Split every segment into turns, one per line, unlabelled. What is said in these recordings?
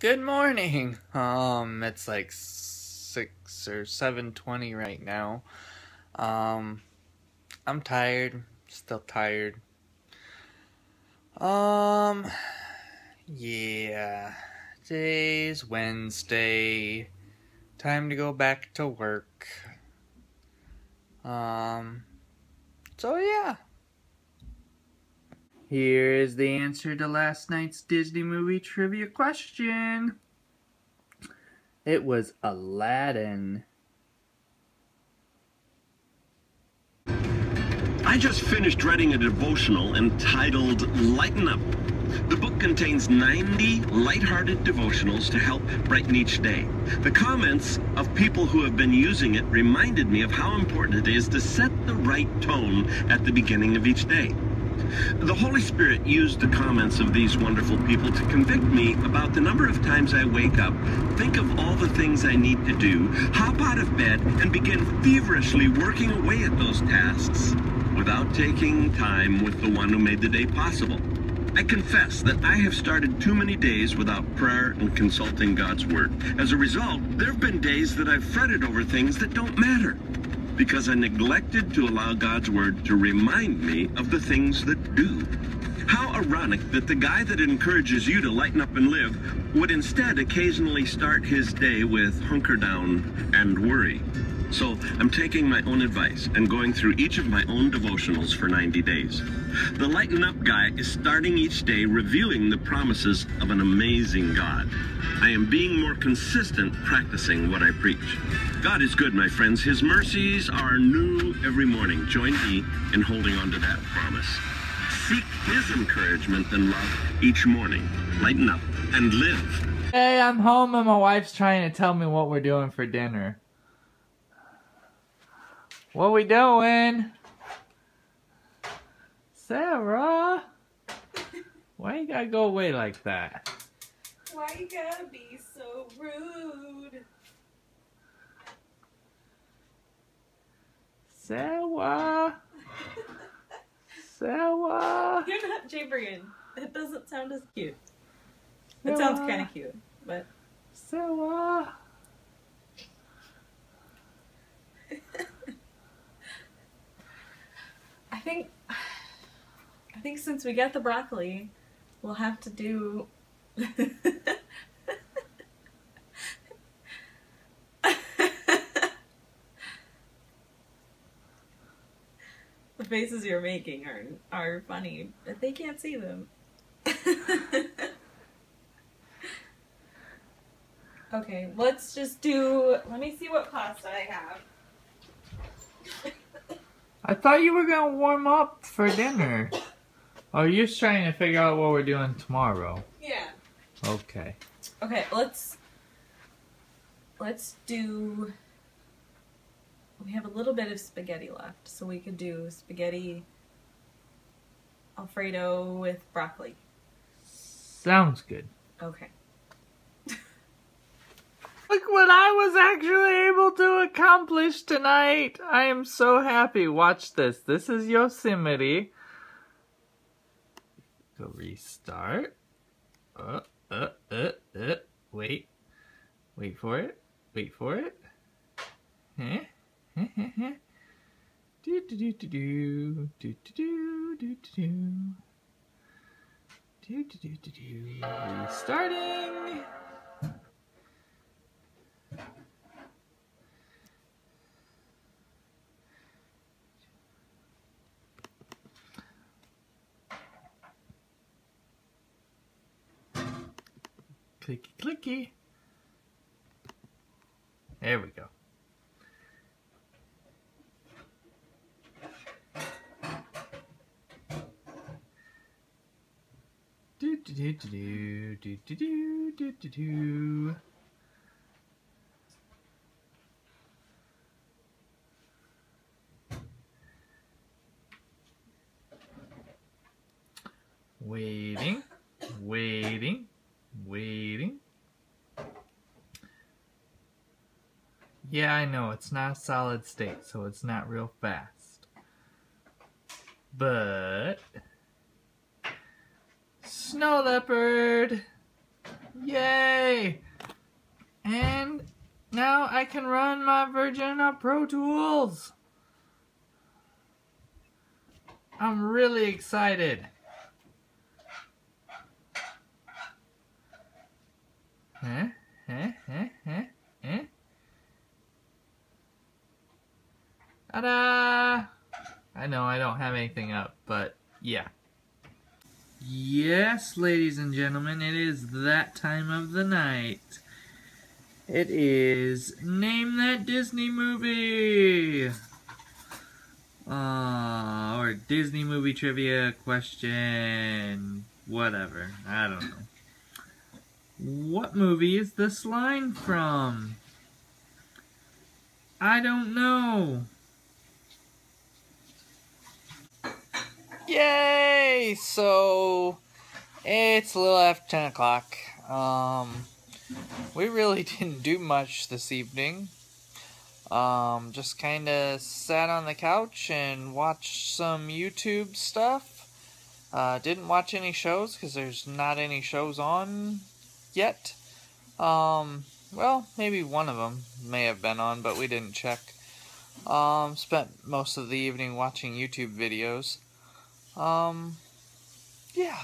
Good morning. Um, it's like six or seven twenty right now. Um, I'm tired. Still tired. Um, yeah. Today's Wednesday. Time to go back to work. Um, so yeah. Here is the answer to last night's Disney movie trivia question. It was Aladdin.
I just finished writing a devotional entitled Lighten Up. The book contains 90 lighthearted devotionals to help brighten each day. The comments of people who have been using it reminded me of how important it is to set the right tone at the beginning of each day. The Holy Spirit used the comments of these wonderful people to convict me about the number of times I wake up, think of all the things I need to do, hop out of bed, and begin feverishly working away at those tasks without taking time with the one who made the day possible. I confess that I have started too many days without prayer and consulting God's Word. As a result, there have been days that I've fretted over things that don't matter because I neglected to allow God's Word to remind me of the things that do. How ironic that the guy that encourages you to lighten up and live would instead occasionally start his day with hunker down and worry. So I'm taking my own advice and going through each of my own devotionals for 90 days. The Lighten Up guy is starting each day revealing the promises of an amazing God. I am being more consistent practicing what I preach. God is good, my friends. His mercies are new every morning. Join me in holding on to that promise. Seek his encouragement and love each morning. Lighten up and live.
Hey, I'm home and my wife's trying to tell me what we're doing for dinner. What we doing? Sarah? Why you gotta go away like that?
Why you gotta be so rude?
Sarah? Sarah?
You're not gibbering. It doesn't sound as cute. It sounds kind of cute, but
Sarah?
I think I think since we got the broccoli, we'll have to do The faces you're making are are funny, but they can't see them. okay, let's just do let me see what pasta I have.
I thought you were gonna warm up for dinner. Oh, you're just trying to figure out what we're doing tomorrow.
Yeah.
Okay.
Okay, let's let's do we have a little bit of spaghetti left, so we could do spaghetti alfredo with broccoli.
Sounds good.
Okay.
Look what I was actually able to accomplish tonight. I am so happy. Watch this. This is Yosemite. Go restart. Uh, uh, uh, uh. Wait. Wait for it. Wait for it. Huh? do do do do do do do do do do do do do do do restarting clicky clicky. There we go. Do do do do do do do do do do. Waiting, waiting. Yeah, I know, it's not a solid state, so it's not real fast. But... Snow leopard! Yay! And now I can run my of Pro Tools. I'm really excited. Huh? Huh? Huh? Huh? Huh? Ta-da! I know I don't have anything up, but yeah. Yes, ladies and gentlemen, it is that time of the night. It is Name That Disney Movie! Uh, or Disney Movie Trivia question. Whatever. I don't know. What movie is this line from? I don't know. Yay! So, it's a little after 10 o'clock. Um, we really didn't do much this evening. Um, just kind of sat on the couch and watched some YouTube stuff. Uh, didn't watch any shows because there's not any shows on yet. Um, well, maybe one of them may have been on, but we didn't check. Um, spent most of the evening watching YouTube videos. Um, yeah.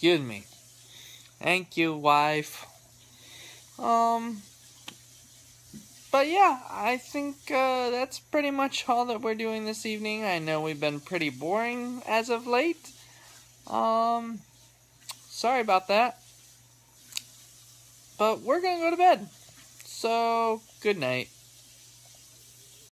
Excuse me. Thank you, wife. Um, but yeah, I think uh, that's pretty much all that we're doing this evening. I know we've been pretty boring as of late. Um, sorry about that. But we're gonna go to bed. So, good night.